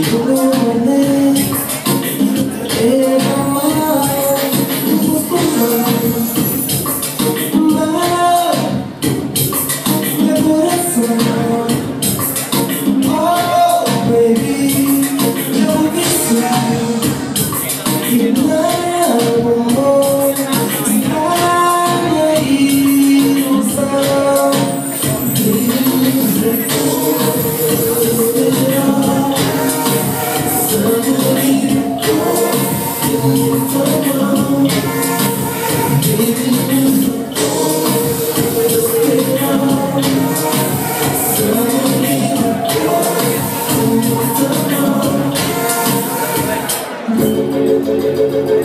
you. Thank